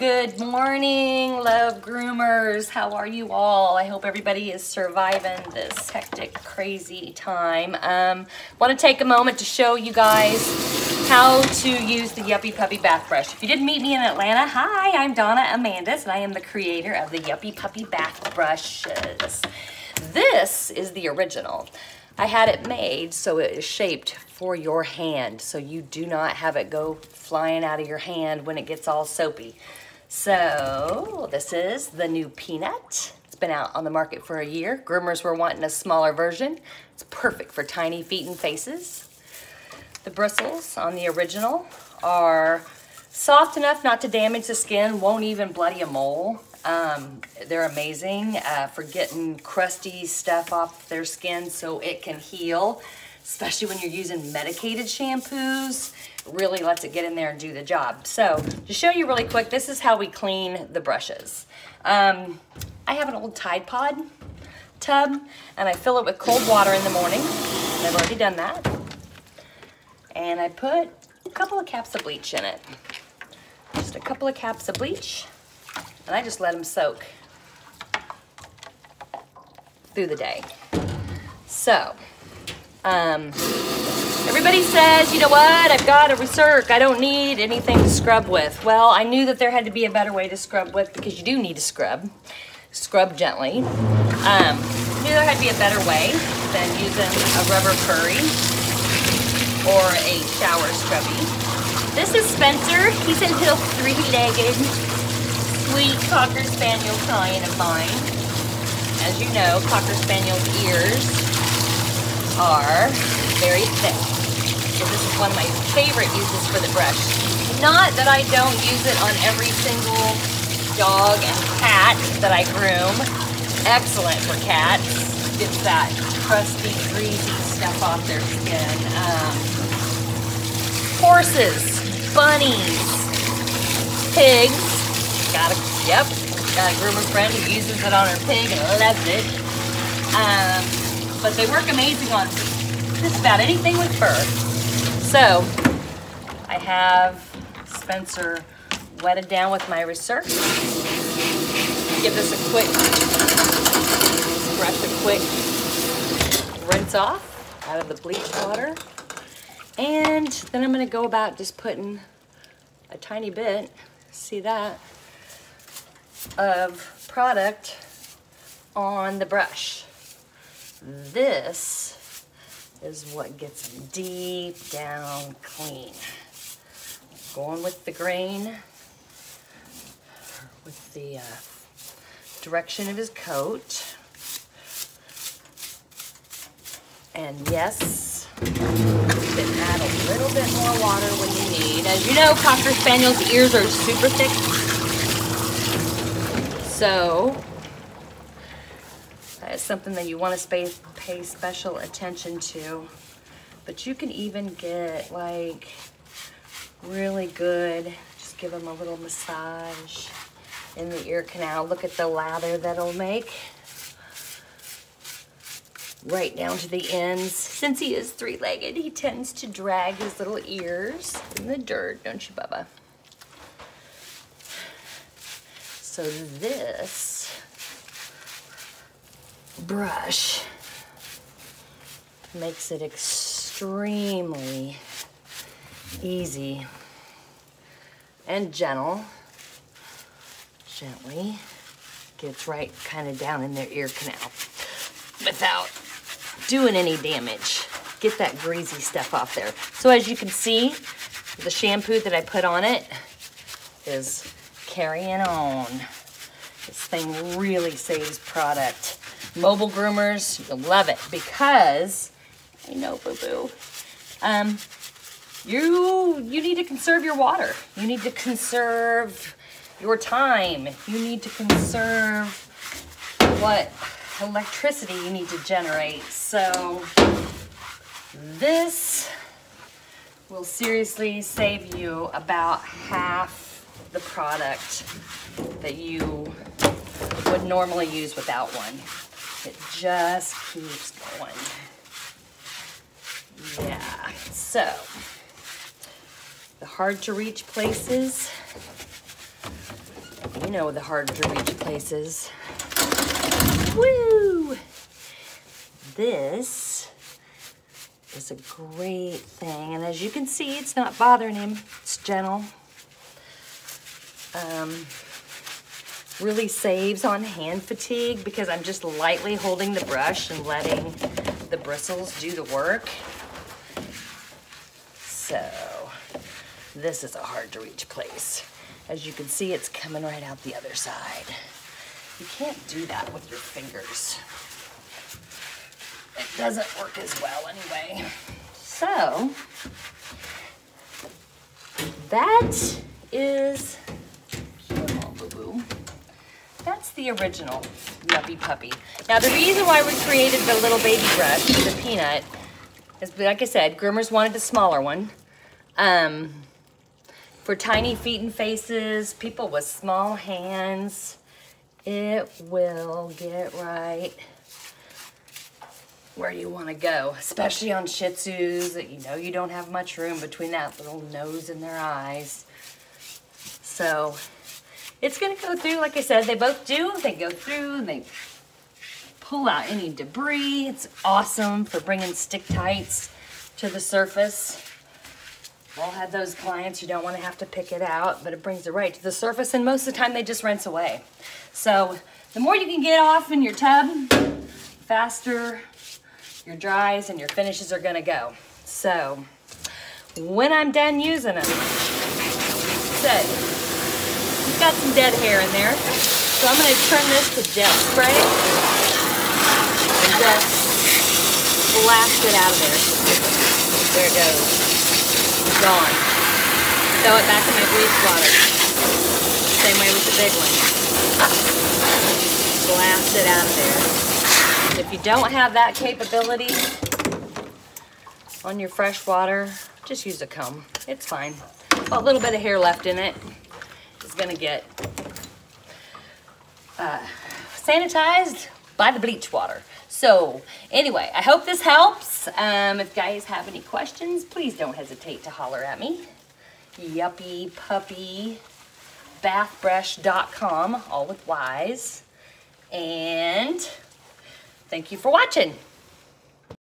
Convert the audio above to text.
Good morning, love groomers. How are you all? I hope everybody is surviving this hectic, crazy time. Um, want to take a moment to show you guys how to use the Yuppie Puppy Bath Brush. If you didn't meet me in Atlanta, hi, I'm Donna Amandus, and I am the creator of the Yuppie Puppy Bath Brushes. This is the original. I had it made so it is shaped for your hand, so you do not have it go flying out of your hand when it gets all soapy. So this is the new Peanut. It's been out on the market for a year. Groomers were wanting a smaller version. It's perfect for tiny feet and faces. The bristles on the original are soft enough not to damage the skin, won't even bloody a mole. Um, they're amazing uh, for getting crusty stuff off their skin so it can heal, especially when you're using medicated shampoos. Really lets it get in there and do the job. So to show you really quick, this is how we clean the brushes. Um, I have an old Tide Pod tub and I fill it with cold water in the morning. I've already done that. And I put a couple of caps of bleach in it. Just a couple of caps of bleach and I just let them soak through the day. So, um, says, you know what, I've got a Recirc, I don't need anything to scrub with. Well, I knew that there had to be a better way to scrub with because you do need to scrub. Scrub gently. Um, knew there had to be a better way than using a rubber curry or a shower scrubby. This is Spencer. He's a little three-legged sweet Cocker Spaniel client of mine. As you know, Cocker Spaniel's ears are very thick. This is one of my favorite uses for the brush. Not that I don't use it on every single dog and cat that I groom. Excellent for cats. Gets that crusty, greasy stuff off their skin. Um, horses, bunnies, pigs, Got a, yep, got a groomer friend who uses it on her pig and loves it. Um, but they work amazing on just about anything with fur. So, I have Spencer wetted down with my Recirc. Give this a quick, brush a quick rinse off out of the bleach water. And then I'm gonna go about just putting a tiny bit, see that, of product on the brush. This is what gets deep down clean. Going with the grain, with the uh, direction of his coat. And yes, you can add a little bit more water when you need. As you know, Cocker Spaniel's ears are super thick so that is something that you want to pay special attention to. But you can even get like really good, just give them a little massage in the ear canal. Look at the lather that'll make right down to the ends. Since he is three-legged, he tends to drag his little ears in the dirt, don't you, Bubba? So this brush makes it extremely easy and gentle. Gently gets right kind of down in their ear canal without doing any damage. Get that greasy stuff off there. So as you can see, the shampoo that I put on it is carrying on. This thing really saves product. Mobile groomers, you'll love it because, I know, boo-boo, um, you, you need to conserve your water. You need to conserve your time. You need to conserve what electricity you need to generate. So this will seriously save you about half the product that you would normally use without one. It just keeps going. Yeah, so the hard to reach places, You know the hard to reach places. Woo! This is a great thing. And as you can see, it's not bothering him. It's gentle. Um, really saves on hand fatigue because I'm just lightly holding the brush and letting the bristles do the work. So this is a hard to reach place. As you can see, it's coming right out the other side. You can't do that with your fingers. It doesn't work as well anyway. So that is that's the original Yuppie Puppy. Now the reason why we created the little baby brush, the peanut, is like I said, groomers wanted a smaller one. Um, for tiny feet and faces, people with small hands, it will get right where you want to go, especially on Shih Tzus that you know you don't have much room between that little nose and their eyes. So it's going to go through, like I said, they both do. They go through and they pull out any debris. It's awesome for bringing stick tights to the surface. We'll have those clients, you don't want to have to pick it out, but it brings it right to the surface, and most of the time they just rinse away. So the more you can get off in your tub, faster your dries and your finishes are gonna go. So when I'm done using them, say, got some dead hair in there. So I'm gonna turn this to jet spray and just blast it out of there. There it goes. Gone. Throw it back in my bleach water. Same way with the big one. Blast it out of there. If you don't have that capability on your fresh water, just use a comb. It's fine. a little bit of hair left in it gonna get uh, sanitized by the bleach water. So anyway, I hope this helps. Um, if guys have any questions, please don't hesitate to holler at me. Yuppie Puppy bathbrush.com, all with Y's. And thank you for watching.